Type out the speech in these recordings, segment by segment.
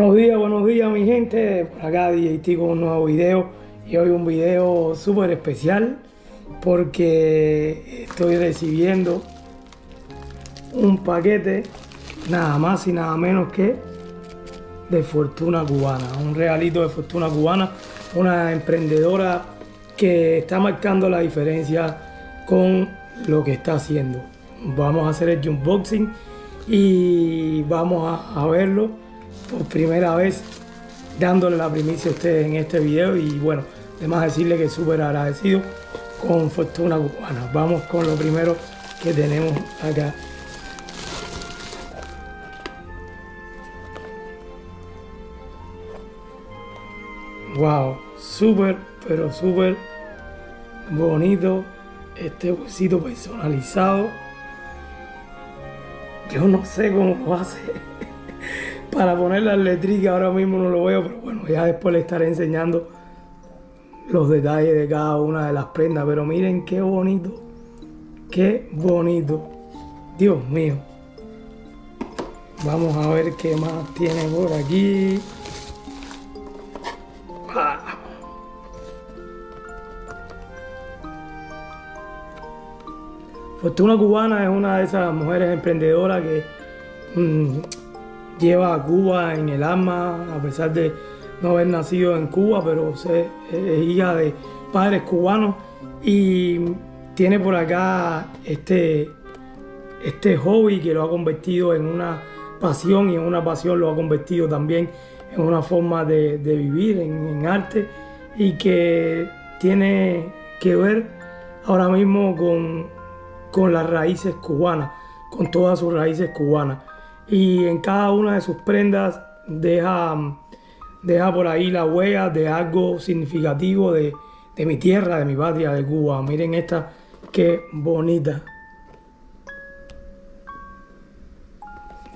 Buenos días, buenos días mi gente, por acá DJT con un nuevo video. Y hoy un video súper especial porque estoy recibiendo un paquete nada más y nada menos que de Fortuna Cubana, un regalito de Fortuna Cubana, una emprendedora que está marcando la diferencia con lo que está haciendo. Vamos a hacer el unboxing y vamos a verlo por primera vez dándole la primicia a ustedes en este video y bueno, además decirle que súper agradecido con Fortuna Cubana. Vamos con lo primero que tenemos acá. Wow, súper, pero súper bonito este bolsito personalizado. Yo no sé cómo lo hace para poner las letricas, ahora mismo no lo veo, pero bueno, ya después le estaré enseñando los detalles de cada una de las prendas. Pero miren qué bonito, qué bonito. Dios mío. Vamos a ver qué más tiene por aquí. Fortuna Cubana es una de esas mujeres emprendedoras que mmm, lleva a Cuba en el alma, a pesar de no haber nacido en Cuba, pero es hija de padres cubanos. Y tiene por acá este, este hobby que lo ha convertido en una pasión y en una pasión lo ha convertido también en una forma de, de vivir, en, en arte y que tiene que ver ahora mismo con, con las raíces cubanas, con todas sus raíces cubanas y en cada una de sus prendas deja, deja por ahí la huella de algo significativo de, de mi tierra, de mi patria, de Cuba. Miren esta, qué bonita.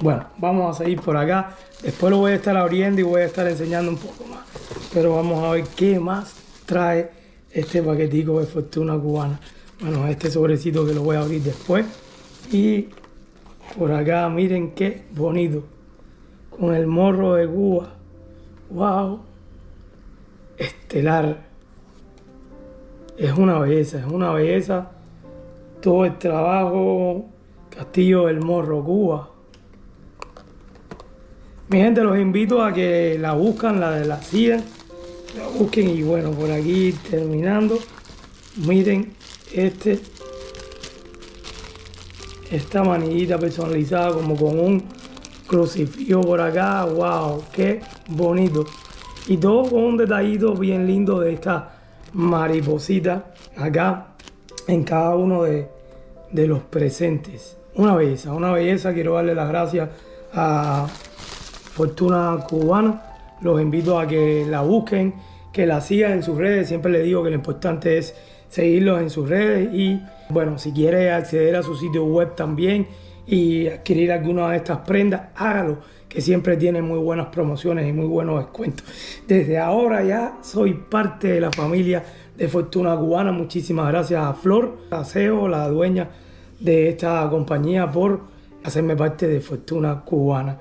Bueno, vamos a seguir por acá. Después lo voy a estar abriendo y voy a estar enseñando un poco más. Pero vamos a ver qué más trae este paquetico de Fortuna Cubana. Bueno, este sobrecito que lo voy a abrir después. Y por acá, miren qué bonito. Con el morro de Cuba. ¡Wow! Estelar. Es una belleza, es una belleza. Todo el trabajo. Castillo del Morro, Cuba. Mi gente, los invito a que la buscan, la de la CIA. La busquen y bueno, por aquí terminando. Miren este esta manillita personalizada como con un crucifijo por acá. ¡Wow! ¡Qué bonito! Y todo con un detallito bien lindo de esta mariposita acá en cada uno de, de los presentes. Una belleza, una belleza. Quiero darle las gracias a Fortuna Cubana. Los invito a que la busquen, que la sigan en sus redes. Siempre les digo que lo importante es seguirlos en sus redes y bueno, si quiere acceder a su sitio web también y adquirir alguna de estas prendas, hágalo, que siempre tiene muy buenas promociones y muy buenos descuentos. Desde ahora ya soy parte de la familia de Fortuna Cubana. Muchísimas gracias a Flor Aseo, la dueña de esta compañía, por hacerme parte de Fortuna Cubana.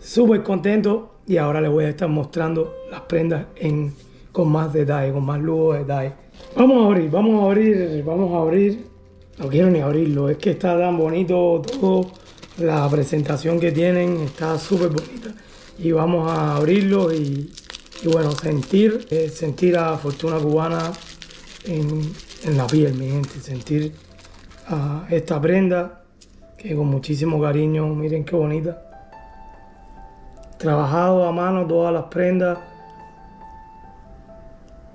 Súper contento y ahora les voy a estar mostrando las prendas en, con más detalle, con más lujo de detalle. Vamos a abrir, vamos a abrir, vamos a abrir no quiero ni abrirlo, es que está tan bonito todo. La presentación que tienen está súper bonita. y vamos a abrirlo y, bueno, sentir, eh, sentir a Fortuna Cubana en, la piel, mi gente, sentir a esta prenda que con muchísimo cariño, miren qué bonita. Trabajado a mano todas las prendas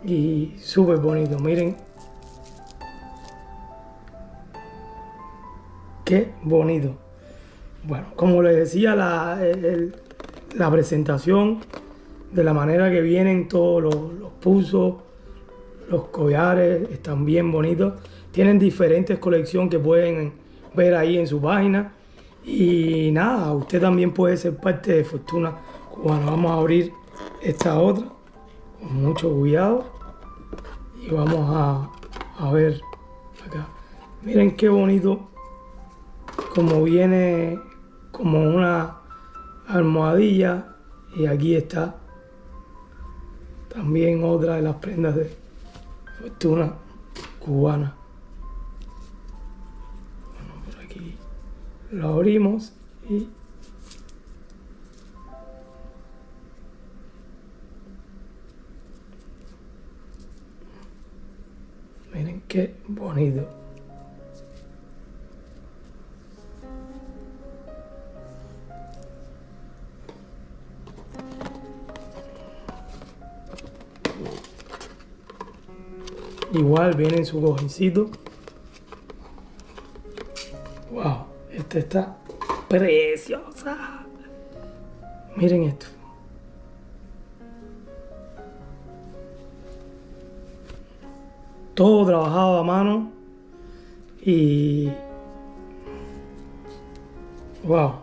y súper bonito, miren. Qué bonito. Bueno, como les decía, la, la presentación de la manera que vienen todos los, los pulsos, los collares, están bien bonitos. Tienen diferentes colecciones que pueden ver ahí en su página. Y nada, usted también puede ser parte de Fortuna Cubana. Vamos a abrir esta otra con mucho cuidado. Y vamos a, a ver acá. Miren qué bonito como viene como una almohadilla y aquí está también otra de las prendas de fortuna cubana. Bueno, por aquí lo abrimos y miren qué bonito. Igual viene en su cojincito. Wow, esta está preciosa. Miren esto. Todo trabajado a mano y wow.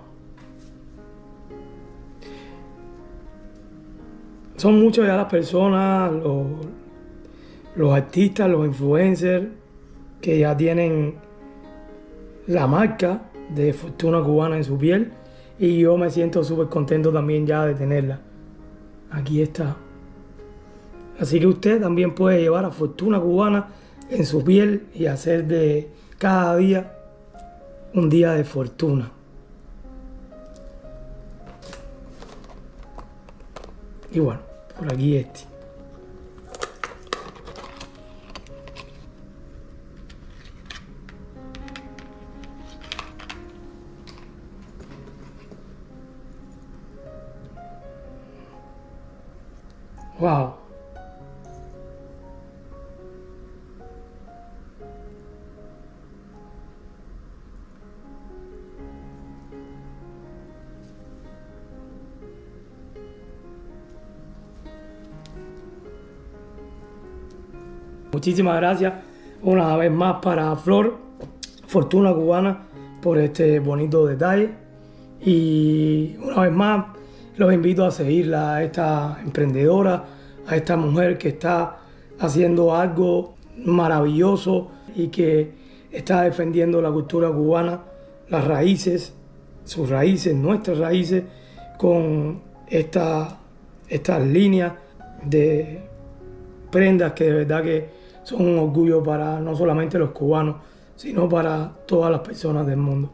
Son muchas ya las personas, los, los artistas, los influencers que ya tienen la marca de Fortuna Cubana en su piel y yo me siento súper contento también ya de tenerla. Aquí está. Así que usted también puede llevar a Fortuna Cubana en su piel y hacer de cada día un día de fortuna. Y bueno, por aquí este. Wow. Muchísimas gracias una vez más para Flor, Fortuna Cubana, por este bonito detalle. Y una vez más los invito a seguirla, a esta emprendedora, a esta mujer que está haciendo algo maravilloso y que está defendiendo la cultura cubana, las raíces, sus raíces, nuestras raíces, con esta, estas líneas de prendas que de verdad que son un orgullo para no solamente los cubanos, sino para todas las personas del mundo.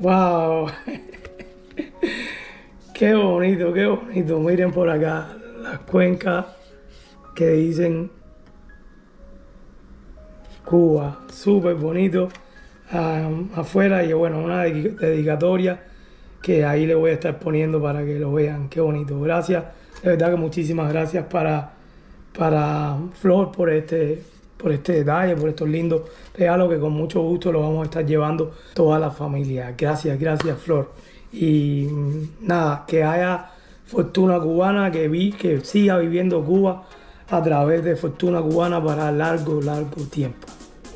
¡Wow! ¡Qué bonito, qué bonito! Miren por acá las cuencas que dicen Cuba. Súper bonito. afuera y bueno, una dedicatoria que ahí le voy a estar poniendo para que lo vean. Qué bonito. Gracias. De verdad que muchísimas gracias para, para Flor por este por este detalle, por estos lindos regalos que con mucho gusto los vamos a estar llevando toda la familia. Gracias, gracias Flor. Y mm, nada, que haya fortuna cubana, que vi, que siga viviendo Cuba a través de Fortuna Cubana para largo, largo tiempo.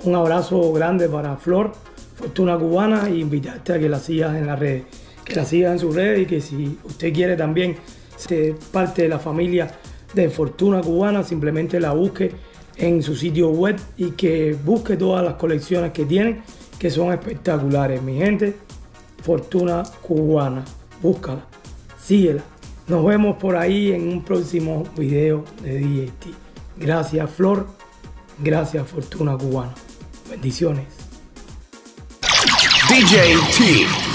Un abrazo grande para Flor, Fortuna Cubana, e invitarte a que la sigas en las redes, que la sigas en sus redes y que si usted quiere también ser parte de la familia de Fortuna Cubana, simplemente la busque en su sitio web y que busque todas las colecciones que tienen, que son espectaculares, mi gente. Fortuna cubana, búscala, síguela. Nos vemos por ahí en un próximo video de DJT. Gracias Flor, gracias Fortuna Cubana. Bendiciones. DJ T.